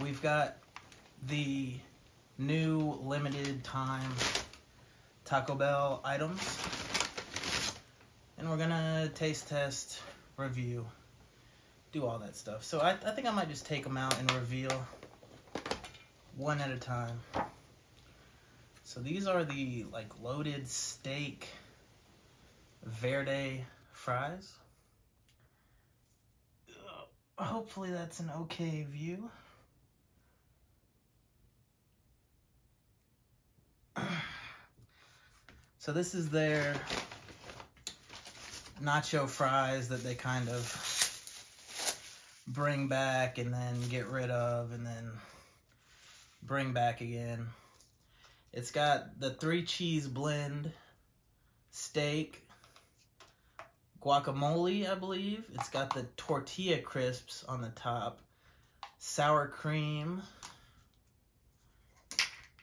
we've got the new limited time Taco Bell items. And we're gonna taste test, review, do all that stuff. So I, I think I might just take them out and reveal one at a time. So these are the like loaded steak verde fries. Hopefully that's an okay view. So this is their nacho fries that they kind of bring back and then get rid of and then bring back again. It's got the three cheese blend, steak, guacamole, I believe. It's got the tortilla crisps on the top, sour cream,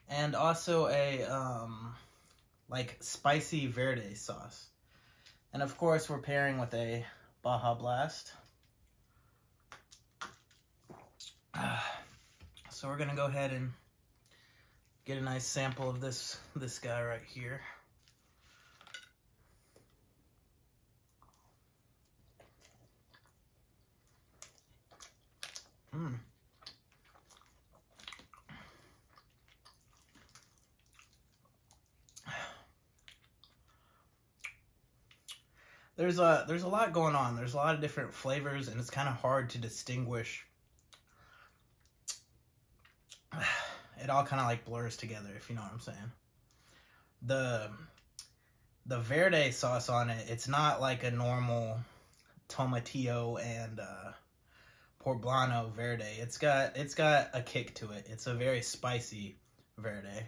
and also a um, like spicy verde sauce. And of course, we're pairing with a Baja Blast. So we're gonna go ahead and get a nice sample of this this guy right here. Mmm. There's a there's a lot going on. There's a lot of different flavors, and it's kind of hard to distinguish. It all kind of like blurs together, if you know what I'm saying. The the verde sauce on it, it's not like a normal tomatillo and uh, poblano verde. It's got it's got a kick to it. It's a very spicy verde.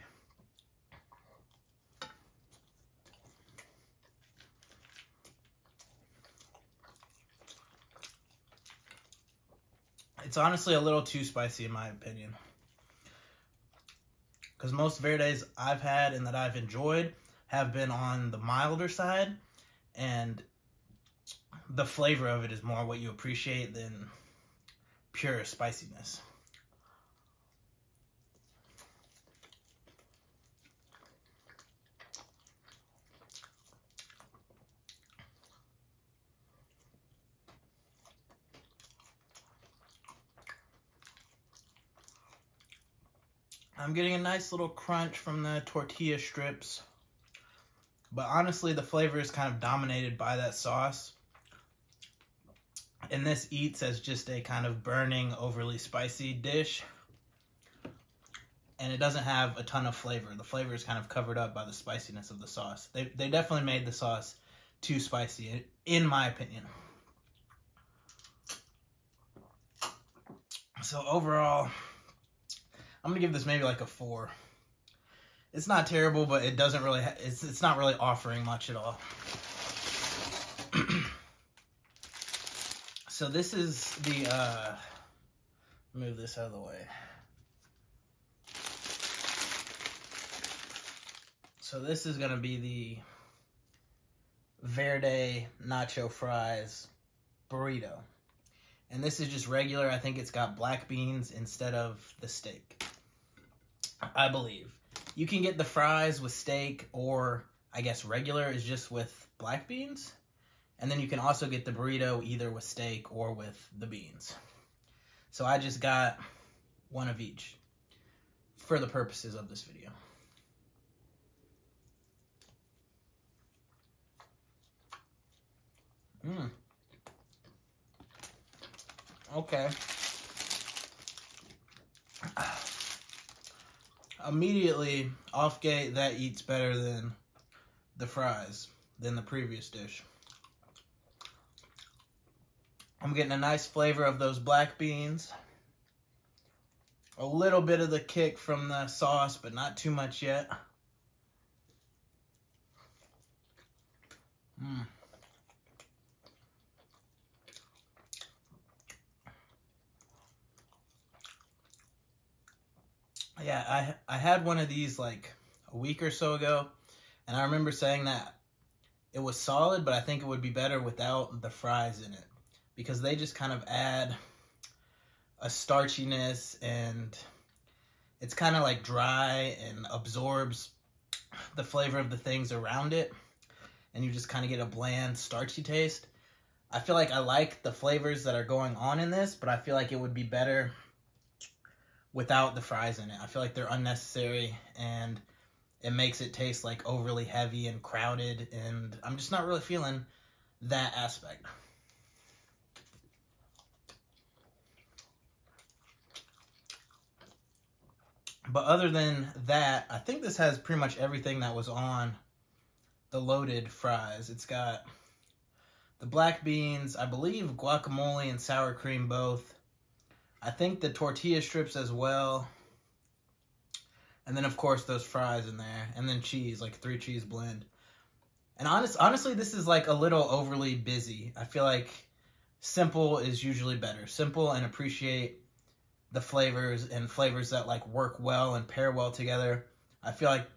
It's honestly a little too spicy in my opinion. Because most Verdes I've had and that I've enjoyed have been on the milder side. And the flavor of it is more what you appreciate than pure spiciness. I'm getting a nice little crunch from the tortilla strips. But honestly, the flavor is kind of dominated by that sauce. And this eats as just a kind of burning, overly spicy dish. And it doesn't have a ton of flavor. The flavor is kind of covered up by the spiciness of the sauce. They, they definitely made the sauce too spicy, in my opinion. So overall, I'm gonna give this maybe like a four. It's not terrible, but it doesn't really. it's it's not really offering much at all. so this is the. uh Move this out of the way. So this is gonna be the Verde Nacho Fries burrito. And this is just regular. I think it's got black beans instead of the steak. I believe. You can get the fries with steak or I guess regular is just with black beans. And then you can also get the burrito either with steak or with the beans. So I just got one of each for the purposes of this video. Mmm. Okay immediately off gate that eats better than the fries than the previous dish. I'm getting a nice flavor of those black beans. A little bit of the kick from the sauce, but not too much yet. Mmm. I I had one of these like a week or so ago, and I remember saying that it was solid, but I think it would be better without the fries in it because they just kind of add a starchiness and it's kind of like dry and absorbs the flavor of the things around it and you just kind of get a bland starchy taste. I feel like i like the flavors that are going on in this but i feel like it would be better without the fries in it i feel like they're unnecessary and it makes it taste like overly heavy and crowded and i'm just not really feeling that aspect But other than that, I think this has pretty much everything that was on the loaded fries. It's got the black beans, I believe guacamole and sour cream both. I think the tortilla strips as well. And then of course those fries in there. And then cheese, like three cheese blend. And honest, honestly, this is like a little overly busy. I feel like simple is usually better. Simple and appreciate the flavors and flavors that like work well and pair well together. I feel like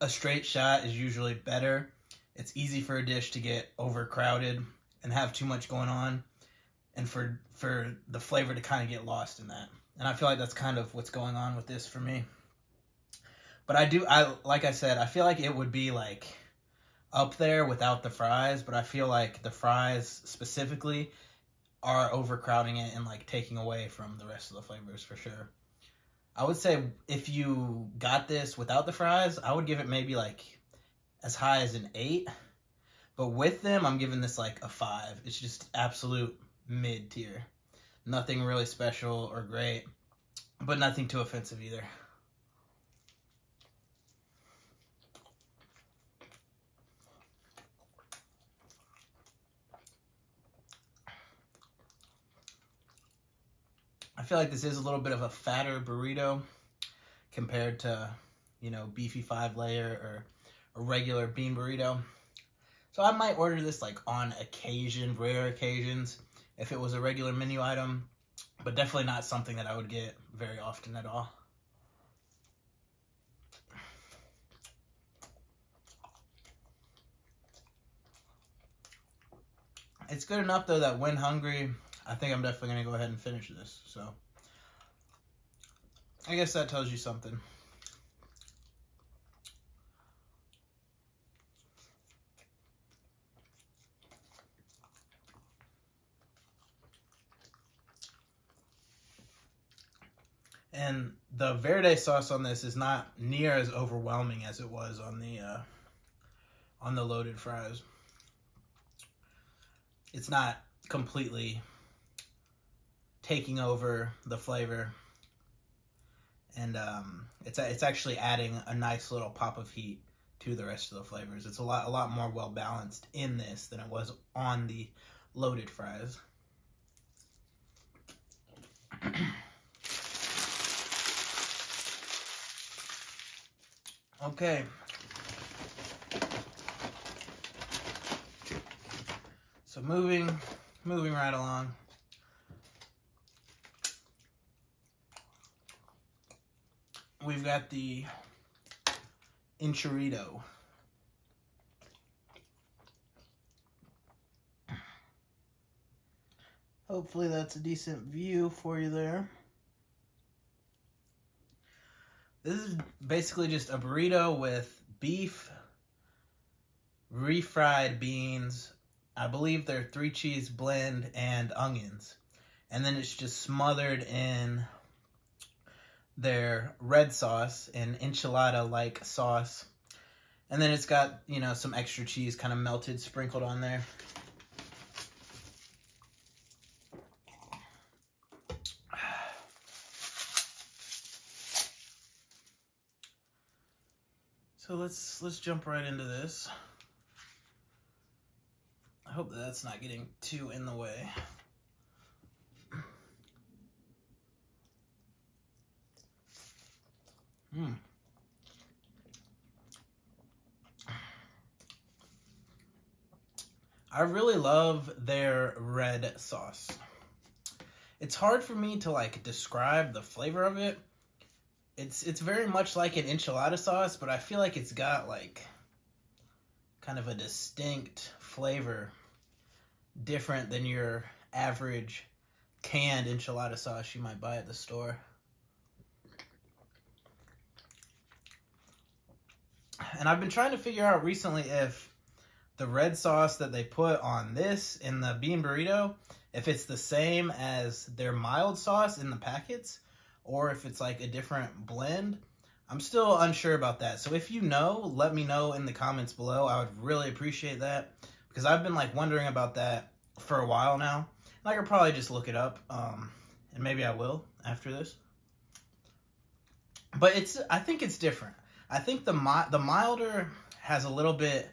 a straight shot is usually better. It's easy for a dish to get overcrowded and have too much going on and for for the flavor to kind of get lost in that. And I feel like that's kind of what's going on with this for me. But I do I like I said, I feel like it would be like up there without the fries, but I feel like the fries specifically are overcrowding it and like taking away from the rest of the flavors for sure. I would say if you got this without the fries, I would give it maybe like as high as an eight. But with them, I'm giving this like a five. It's just absolute mid tier. Nothing really special or great, but nothing too offensive either. I feel like this is a little bit of a fatter burrito compared to, you know, beefy five layer or a regular bean burrito. So I might order this like on occasion, rare occasions, if it was a regular menu item, but definitely not something that I would get very often at all. It's good enough though that when hungry, I think I'm definitely to go ahead and finish this. So I guess that tells you something. And the verde sauce on this is not near as overwhelming as it was on the uh, on the loaded fries. It's not completely taking over the flavor, and um, it's it's actually adding a nice little pop of heat to the rest of the flavors. It's a lot a lot more well balanced in this than it was on the loaded fries. okay. So moving moving right along. we've got the enchirito. Hopefully that's a decent view for you there. This is basically just a burrito with beef, refried beans, I believe they're three cheese blend and onions. And then it's just smothered in their red sauce, an enchilada-like sauce. And then it's got, you know, some extra cheese kind of melted, sprinkled on there. So let's let's jump right into this. I hope that that's not getting too in the way. Hmm. I really love their red sauce. It's hard for me to like describe the flavor of it. It's it's very much like an enchilada sauce, but I feel like it's got like kind of a distinct flavor different than your average canned enchilada sauce you might buy at the store. And I've been trying to figure out recently if the red sauce that they put on this in the bean burrito, if it's the same as their mild sauce in the packets, or if it's like a different blend. I'm still unsure about that. So if you know, let me know in the comments below. I would really appreciate that because I've been like wondering about that for a while now. And I could probably just look it up, um, and maybe I will after this. But it's, I think it's different. I think the the milder has a little bit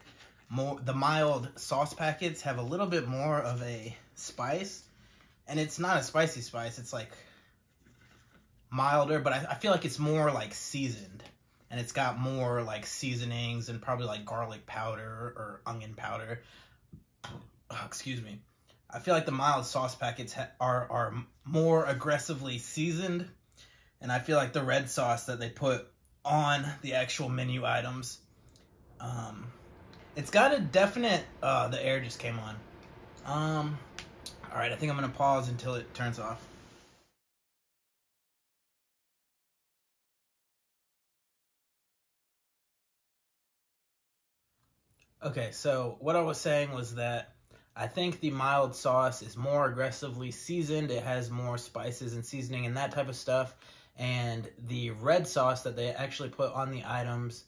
more. The mild sauce packets have a little bit more of a spice, and it's not a spicy spice. It's like milder, but I, I feel like it's more like seasoned, and it's got more like seasonings and probably like garlic powder or onion powder. Oh, excuse me. I feel like the mild sauce packets ha- are are more aggressively seasoned, and I feel like the red sauce that they put on the actual menu items, um, it's got a definite. Uh, the air just came on. Um, all right, I think I'm gonna pause until it turns off. Okay, so what I was saying was that I think the mild sauce is more aggressively seasoned. It has more spices and seasoning and that type of stuff. And the red sauce that they actually put on the items,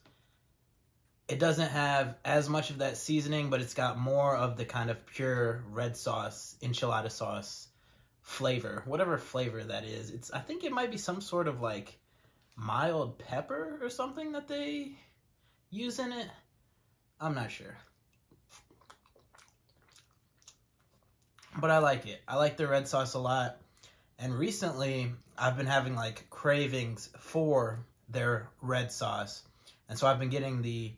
it doesn't have as much of that seasoning, but it's got more of the kind of pure red sauce, enchilada sauce flavor, whatever flavor that is. It's I think it might be some sort of like mild pepper or something that they use in it. I'm not sure. But I like it. I like the red sauce a lot. And recently, I've been having like cravings for their red sauce. And so I've been getting the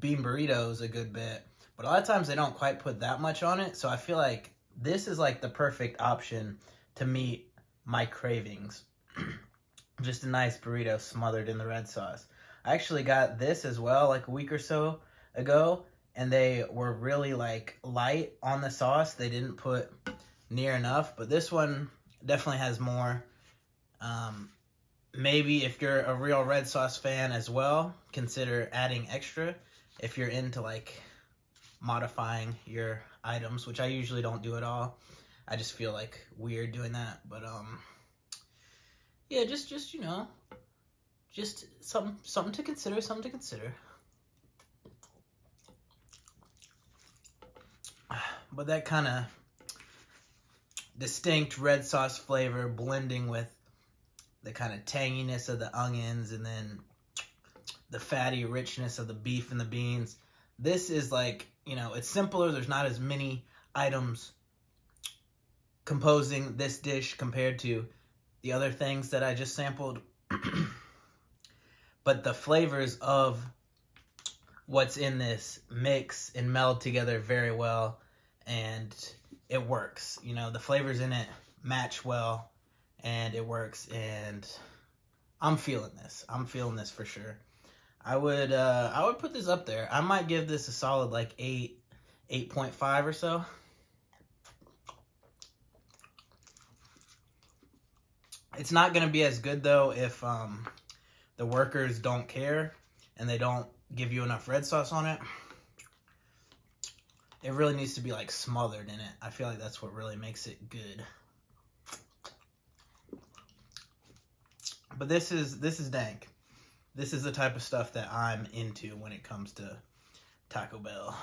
bean burritos a good bit. But a lot of times they don't quite put that much on it. So I feel like this is like the perfect option to meet my cravings. Just a nice burrito smothered in the red sauce. I actually got this as well like a week or so ago and they were really like light on the sauce. They didn't put near enough, but this one definitely has more. Um, maybe if you're a real red sauce fan as well, consider adding extra if you're into like modifying your items, which I usually don't do at all. I just feel like weird doing that, but um yeah, just just you know, just something something to consider, something to consider. But that kind of distinct red sauce flavor blending with the kind of tanginess of the onions and then the fatty richness of the beef and the beans. This is like, you know, it's simpler. There's not as many items composing this dish compared to the other things that I just sampled. but the flavors of what's in this mix and meld together very well and it works. You know, the flavors in it match well and it works and I'm feeling this. I'm feeling this for sure. I would uh I would put this up there. I might give this a solid like 8 8.5 or so. It's not going to be as good though if um the workers don't care and they don't give you enough red sauce on it it really needs to be like smothered in it. I feel like that's what really makes it good. But this is this is dank. This is the type of stuff that I'm into when it comes to Taco Bell.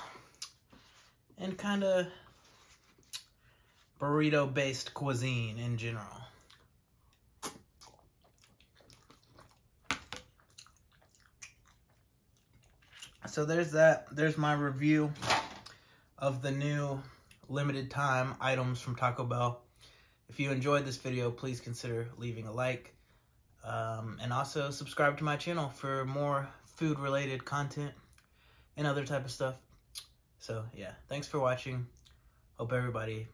And kind of burrito based cuisine in general. So there's that. There's my review of the new limited time items from Taco Bell. If you enjoyed this video, please consider leaving a like. Um, and also subscribe to my channel for more food related content and other type of stuff. So yeah, thanks for watching. Hope everybody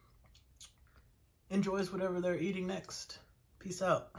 enjoys whatever they're eating next. Peace out.